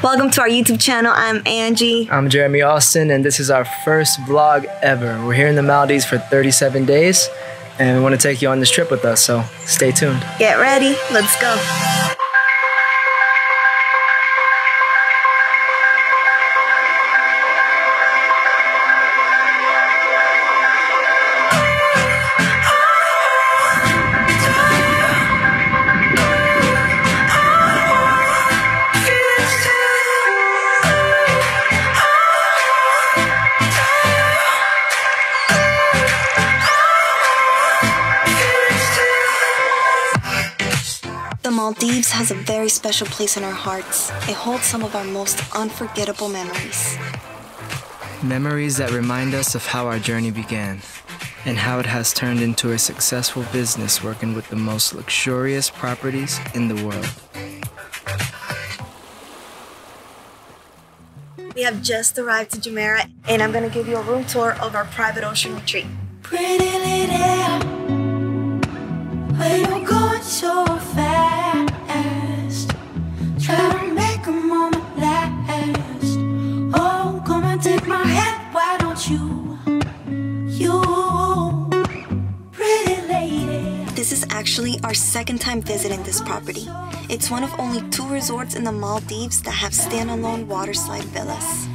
Welcome to our YouTube channel. I'm Angie. I'm Jeremy Austin, and this is our first vlog ever. We're here in the Maldives for 37 days, and we want to take you on this trip with us, so stay tuned. Get ready. Let's go. The has a very special place in our hearts. It holds some of our most unforgettable memories. Memories that remind us of how our journey began, and how it has turned into a successful business working with the most luxurious properties in the world. We have just arrived to Jumeirah, and I'm gonna give you a room tour of our private ocean retreat. Pretty lady, where you going so fast? Our second time visiting this property. It's one of only two resorts in the Maldives that have standalone waterslide villas.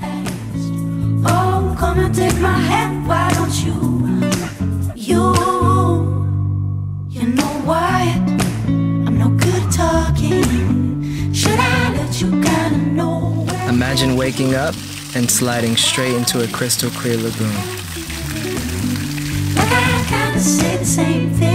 Oh, come and take my hand, why don't you? You, you know what? I'm no good talking. Should I let you kinda know? Imagine waking up and sliding straight into a crystal clear lagoon. Like I kinda say the same thing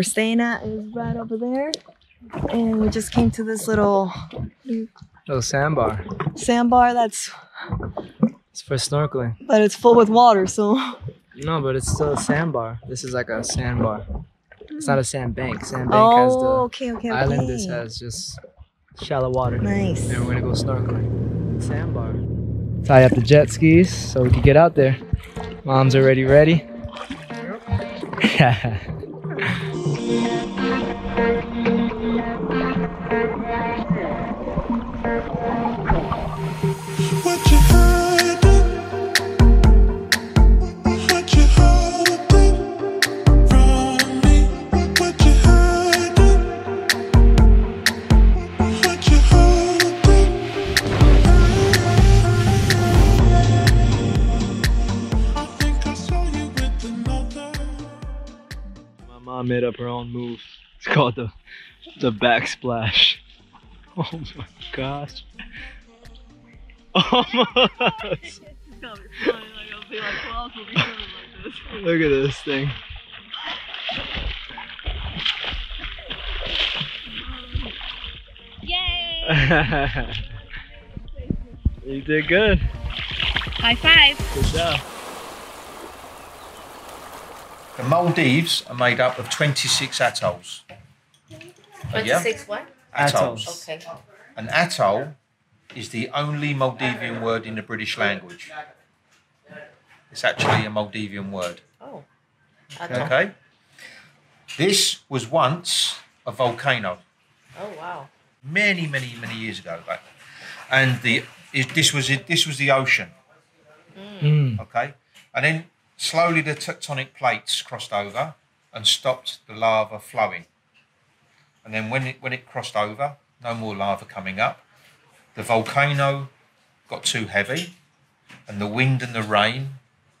we're staying at is right over there. And we just came to this little Little sandbar. sandbar that's It's for snorkeling. but it's full with water, so No, but it's still a sandbar. This is like a sandbar. It's not a sandbank. Sandbank Oh, has the okay, okay, island. okay. This has just shallow water. Nice. And we're gonna go snorkeling. Sandbar. Tie up the jet skis so we can get out there. Mom's already ready. made up her own move. It's called the the backsplash. Oh my gosh. Almost. Look at this thing. Yay! you did good. High five. Good job. The Maldives are made up of 26 atolls. Yeah? Twenty-six what? Atolls. Okay. An atoll is the only Maldivian word in the British language. It's actually a Maldivian word. Oh. Okay? This was once a volcano. Oh wow. many, many, many years ago. Like, and the it, this was it, this was the ocean. Mm. Okay, and then slowly the tectonic plates crossed over and stopped the lava flowing. And then when it when it crossed over, no more lava coming up. The volcano got too heavy, and the wind and the rain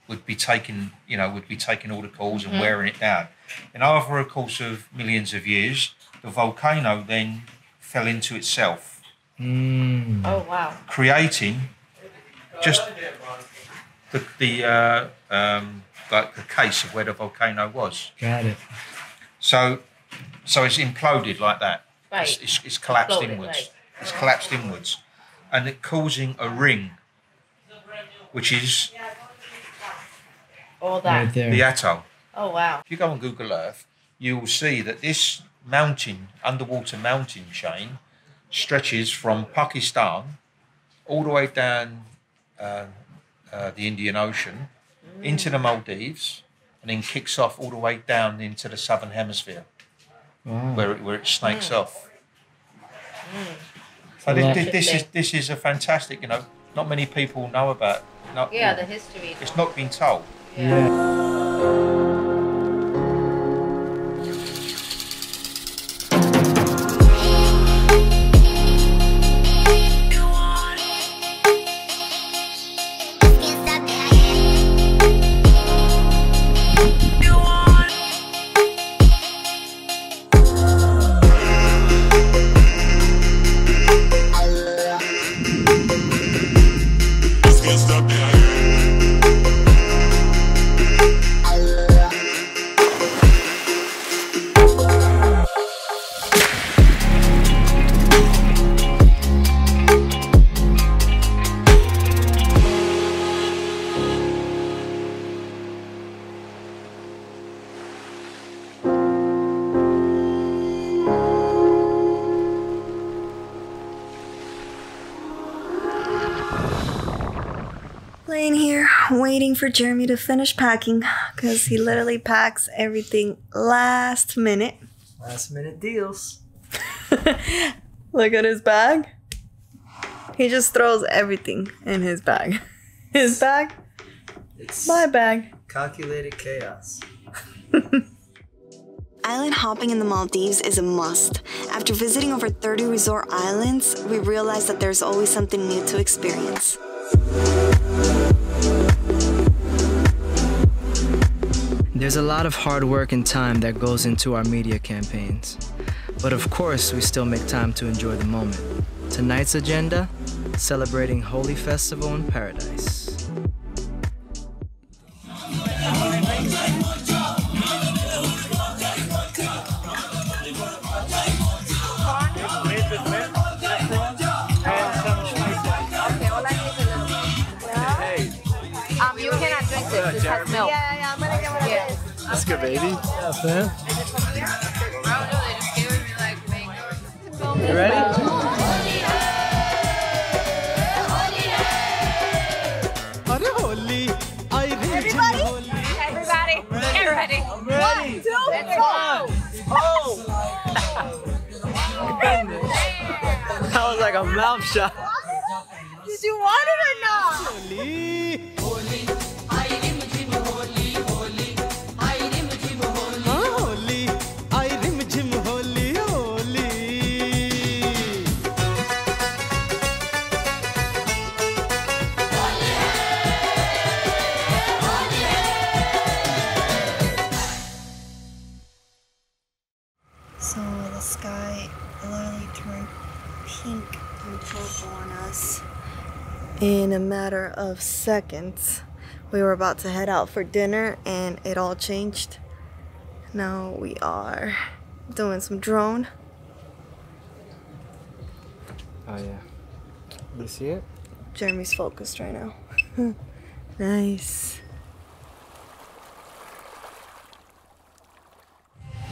would be taking, you know, would be taking all the calls and wearing it down. And over a course of millions of years, the volcano then fell into itself, Mm. Oh wow. creating just the the uh, um, like the case of where the volcano was. Got it. So, so it's imploded like that. It's, Right. it's, it's collapsed Imploded, inwards. right. It's collapsed inwards, and it causing a ring, which is All that. Right there. the atoll. Oh wow. If you go on Google Earth, you will see that this mountain, underwater mountain chain, stretches from Pakistan all the way down uh, uh, the Indian Ocean into the Maldives, and then kicks off all the way down into the southern hemisphere, Wow. where it, where it snakes mm. off. So this, this, this is this is a fantastic, you know. Not many people know about. Not, Yeah, the history. it's not been told. Yeah. Laying waiting for Jeremy to finish packing, because he literally packs everything last minute. Last minute deals. Look at his bag. He just throws everything in his bag. His bag, It's my bag. calculated chaos. Island hopping in the Maldives is a must. After visiting over 30 resort islands, we realized that there's always something new to experience. There's a lot of hard work and time that goes into our media campaigns. But of course, we still make time to enjoy the moment. Tonight's agenda celebrating Holi Festival in Paradise. This. Baby. Yeah, fam. You ready? Everybody, get ready. One, two, let's oh. go. That was like a mouth shot. Did you want it or not? In a matter of seconds, we were about to head out for dinner and it all changed. Now we are doing some drone. Oh yeah. You see it? Jeremy's focused right now. nice.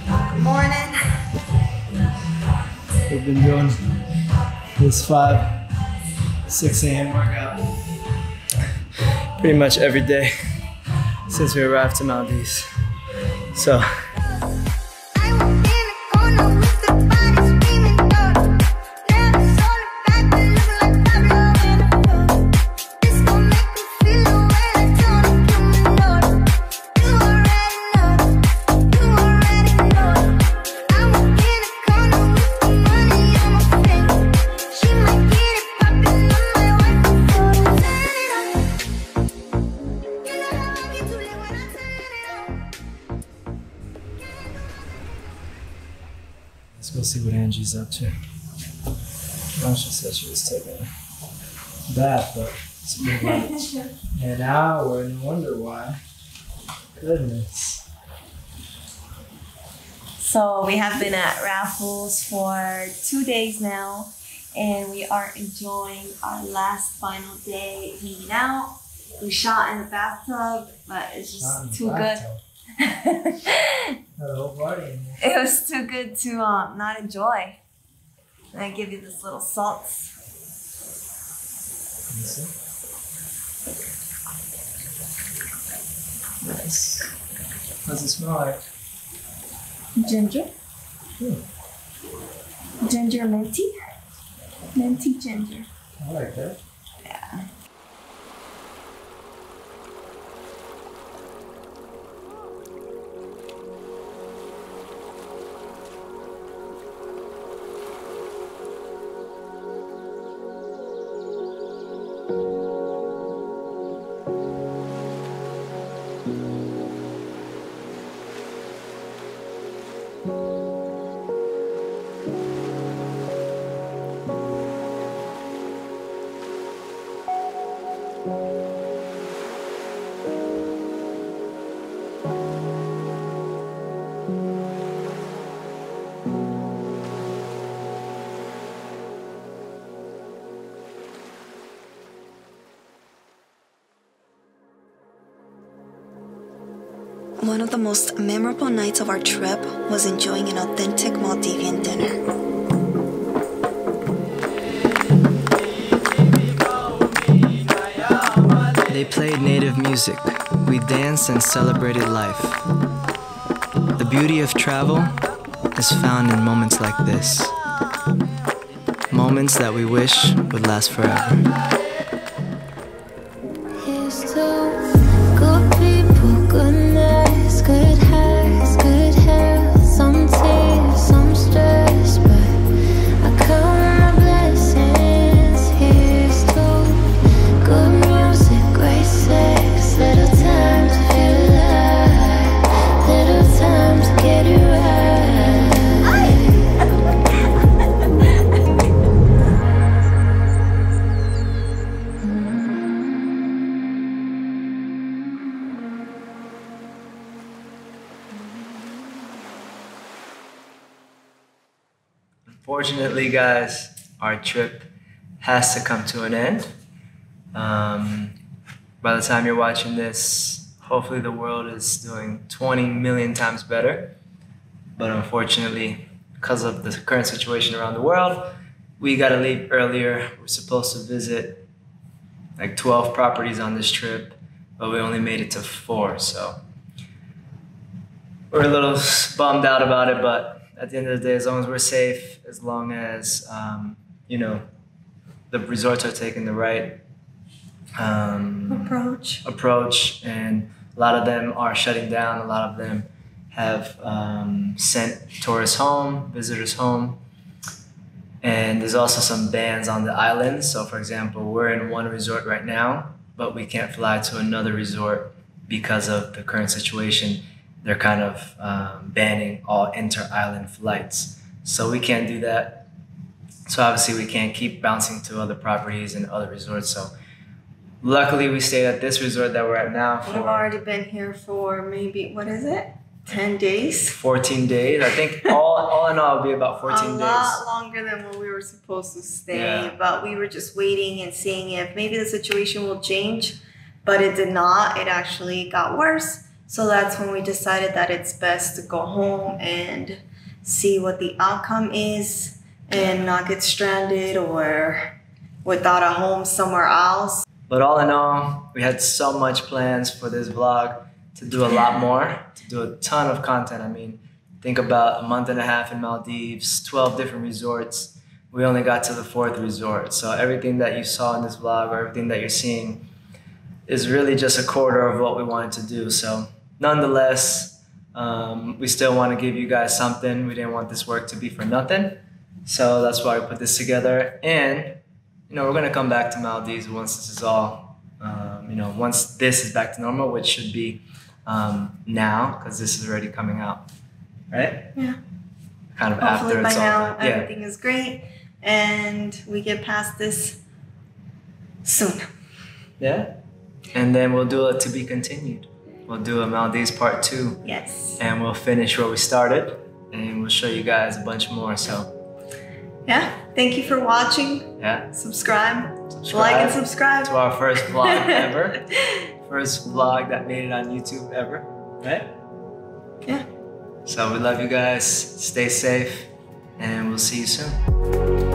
Good morning. We've been doing this 5, 6 a.m. workout pretty much every day since we arrived to Maldives. So, Up she said she was taking a bath, but it's been like an hour, and wonder why. Goodness. So we have been at Raffles for two days now, and we are enjoying our last final day hanging out. We shot in the bathtub, but it's just too good. bathtub. Had a whole party in there. It was too good to um, not enjoy. And I give you this little salts. Let me see. Nice. How's it smell like? Ginger. Hmm. Ginger minty. Minty ginger. I like that. One of the most memorable nights of our trip was enjoying an authentic Maldivian dinner. They played native music. We danced and celebrated life. The beauty of travel is found in moments like this. Moments that we wish would last forever. Unfortunately, guys, our trip has to come to an end. Um, by the time you're watching this, hopefully the world is doing 20 million times better. But unfortunately, because of the current situation around the world, we got to leave earlier. We're supposed to visit like 12 properties on this trip, but we only made it to four. So we're a little bummed out about it, but at the end of the day, as long as we're safe, as long as um, you know the resorts are taking the right um, Approach. approach, and a lot of them are shutting down. A lot of them have um, sent tourists home, visitors home, and there's also some bans on the island. So, for example, we're in one resort right now, but we can't fly to another resort because of the current situation. They're kind of um, banning all inter-island flights, so we can't do that. So obviously, we can't keep bouncing to other properties and other resorts. So luckily, we stayed at this resort that we're at now We've already been here for maybe, what is it? 10 days? 14 days. I think all, all in all, it'll be about 14 a days. lot longer than what we were supposed to stay, Yeah. but we were just waiting and seeing if maybe the situation will change, but it did not. It actually got worse. So that's when we decided that it's best to go home and see what the outcome is and not get stranded or without a home somewhere else. But all in all, we had so much plans for this vlog to do a lot more, to do a ton of content. I mean, think about a month and a half in Maldives, 12 different resorts. We only got to the fourth resort. So everything that you saw in this vlog or everything that you're seeing is really just a quarter of what we wanted to do. So nonetheless, um, we still want to give you guys something. We didn't want this work to be for nothing. So that's why we put this together. And you know, we're gonna come back to Maldives once this is all, um, you know, once this is back to normal, which should be um, now, because this is already coming out, right? Yeah. kind of Hopefully after by it's all done. Yeah. everything is great and we get past this soon. Yeah. And then we'll do a to be continued. We'll do a Maldives part two, Yes. and we'll finish where we started, and we'll show you guys a bunch more. So Yeah. Thank you for watching. yeah, Subscribe. subscribe, Like and subscribe. to our first vlog ever, first vlog that made it on YouTube ever, right? Yeah. So we love you guys. Stay safe, and we'll see you soon.